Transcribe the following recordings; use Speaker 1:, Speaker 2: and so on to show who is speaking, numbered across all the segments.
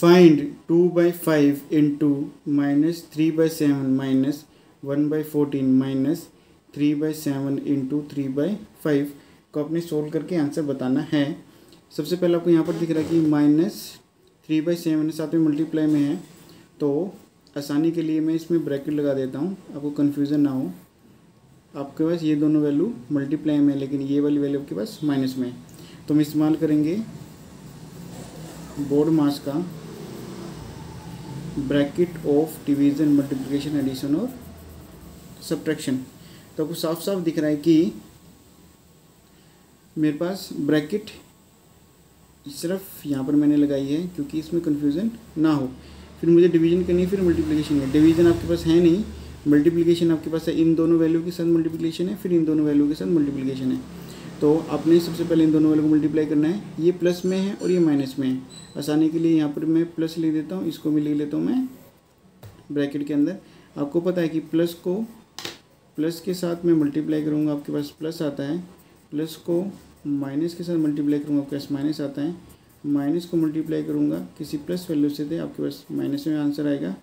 Speaker 1: Find two by five into minus three by seven minus one by fourteen minus three by seven into three by five को आपने solve करके answer बताना है। सबसे पहले आपको यहाँ पर दिख रहा है कि माइनस थ्री बाई सेवन साथ में मल्टीप्लाई में है। तो आसानी के लिए मैं इसमें ब्रैकेट लगा देता हूँ। आपको कन्फ्यूज़न ना हो। आपके पास ये दोनों वैल्यू मल्टीप्लाई में है, लेकिन ये वाली वैल्यू आपके पास माइनस में है। तो हम इस्तेमाल करेंगे बोर्ड मास का। Bracket of division multiplication addition और सब्ट्रैक्शन। तो आपको साफ़ साफ़ दिख रहा है कि मेरे पास ब्रैकेट सिर्फ़ यहाँ पर मैंने लगाई है क्योंकि इसमें कन्फ्यूज़न ना हो। फिर मुझे डिवीज़न करनी है, फिर मल्टीप्लिकेशन है। डिवीज़न आपके पास है नहीं। मल्टीप्लिकेशन आपके पास है। इन दोनों वैल्यू के साथ मल्टीप्लिकेशन है, फिर इन दोनों वैल्यू के साथ मल्टीप्लिकेशन है। तो आपने सबसे पहले इन दोनों वैल्यू को मल्टीप्लाई करना है। ये प्लस में है और ये माइनस में है। आसानी के लिए यहाँ पर मैं प्लस लिख देता हूँ। इसको भी लिख लेता हूँ मैं ब्रैकेट के अंदर। आपको पता है कि प्लस को प्लस के साथ मैं मल्टीप्लाई करूँगा, आपके पास प्लस आता है। प्लस को माइनस के साथ मल्टीप्लाई करूँगा, आपके पास माइनस आता है। माइनस को मल्टीप्लाई करूँगा, किसी प्लस वैल्यू से थे आपके पास माइनस में आंसर आएगा।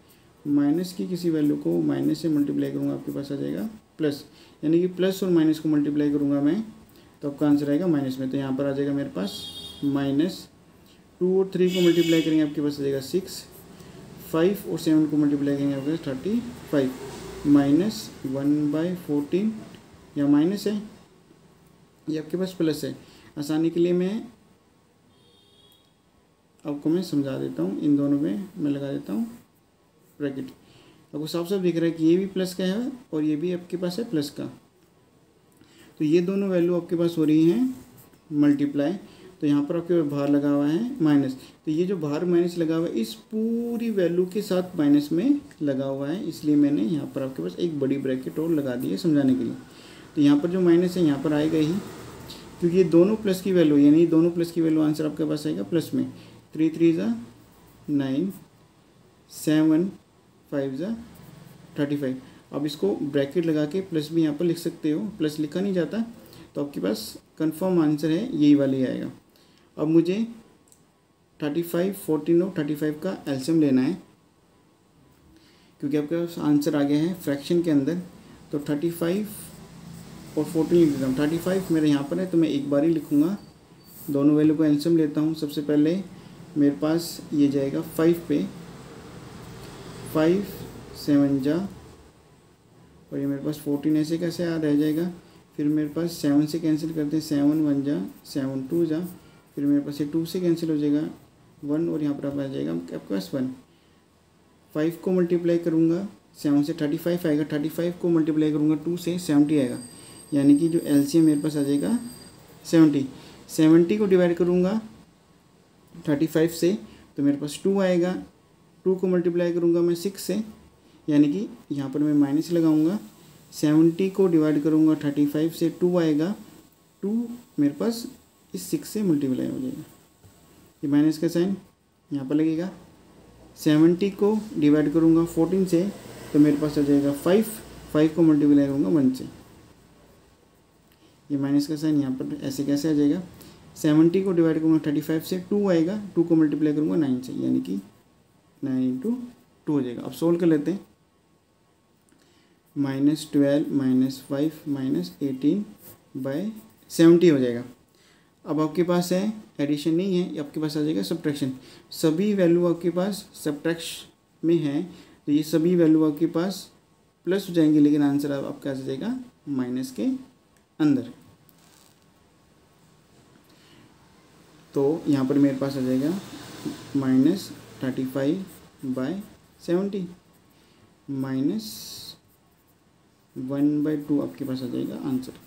Speaker 1: माइनस की किसी वैल्यू को माइनस से मल्टीप्लाई करूँगा, आपके पास आ जाएगा प्लस यानी कि प्लस और माइनस को मल्टीप्लाई करूँगा मैं। तो आपका आंसर आएगा माइनस में। तो यहाँ पर आ जाएगा मेरे पास माइनस टू और थ्री को मल्टीप्लाई करेंगे, आपके पास आ जाएगा सिक्स फाइव और सेवन को मल्टीप्लाई करेंगे, आपके पास thirty five minus one by fourteen या माइनस है ये आपके पास प्लस है। आसानी के लिए मैं आपको मैं समझा देता हूँ, इन दोनों में मैं लगा देता हूँ ब्रैकेट आपको साफ़ साफ़ दिख रहा है कि ये भी प्लस का है और ये भी आपके पास है प्लस का। तो ये दोनों वैल्यू आपके पास हो रही हैं मल्टीप्लाई तो यहाँ पर आपके बाहर लगा हुआ है माइनस तो ये जो बाहर माइनस लगा हुआ है, इस पूरी वैल्यू के साथ माइनस में लगा हुआ है, इसलिए मैंने यहाँ पर आपके पास एक बड़ी ब्रैकेट और लगा दी है समझाने के लिए. तो यहाँ पर जो माइनस है, यहाँ पर आएगा ही क्योंकि ये दोनों प्लस की वैल्यू यानी दोनों प्लस की वैल्यू आंसर आपके पास आएगा प्लस में. थ्री थ्री ज़ा नाइन सेवन फाइव ज़ा थर्टी फाइव अब इसको ब्रैकेट लगा के प्लस भी यहाँ पर लिख सकते हो। प्लस लिखा नहीं जाता। तो आपके पास कंफर्म आंसर है, यही वाला ही आएगा। अब मुझे थर्टी फाइव फोर्टीन और थर्टी फाइव का एल्शियम लेना है। क्योंकि आपके पास आंसर आ गया है फ्रैक्शन के अंदर। तो थर्टी फाइव और फोर्टीन लिख देता हूँ। थर्टी फाइव मेरे यहाँ पर है तो मैं एक बार ही लिखूँगा। दोनों वैल्यू को एल्शियम लेता हूँ। सबसे पहले मेरे पास ये जाएगा फाइव पे। फाइव सेवन जा। और ये मेरे पास फोर्टीन ऐसे कैसे आ रह जाएगा? फिर मेरे पास सेवन से कैंसिल करते हैं सेवन वन जा सेवन टू जा, फिर मेरे पास ये टू से कैंसिल हो जाएगा वन और यहाँ पर आप आ जाएगा, आपके पास वन फाइव को मल्टीप्लाई करूँगा सेवन से थर्टी फाइव आएगा थर्टी फाइव को मल्टीप्लाई करूँगा टू से सेवेंटी आएगा। यानी कि जो एल मेरे पास आ जाएगा सेवेंटी सेवेंटी को डिवाइड करूँगा थर्टी फाइव से तो मेरे पास टू आएगा। टू को मल्टीप्लाई करूँगा मैं सिक्स से यानी कि यहाँ पर मैं माइनस लगाऊँगा सेवेंटी को डिवाइड करूँगा थर्टी फाइव से टू आएगा टू मेरे पास इस सिक्स से मल्टीप्लाई हो जाएगा। ये माइनस का साइन यहाँ पर लगेगा। सेवेंटी को डिवाइड करूँगा फोर्टीन से तो मेरे पास आ जाएगा फाइव फाइव को मल्टीप्लाई करूँगा वन से। ये माइनस का साइन यहाँ पर ऐसे कैसे आ जाएगा? सेवेंटी को डिवाइड करूँगा थर्टी फाइव से टू आएगा टू को मल्टीप्लाई करूँगा नाइन से, यानी कि नाइन इंटू टू हो जाएगा। अब सोल्व कर लेते हैं। Minus twelve minus five minus eighteen by seventy हो जाएगा। अब आपके पास है एडिशन नहीं है आपके पास आ जाएगा सब्ट्रैक्शन सभी वैल्यू आपके पास सब्ट्रैक्श में है तो ये सभी वैल्यू आपके पास प्लस हो जाएँगे, लेकिन आंसर अब आपका आ जाएगा माइनस के अंदर। तो यहाँ पर मेरे पास आ जाएगा minus thirty five by seventy minus one by two आपके पास आ जाएगा आंसर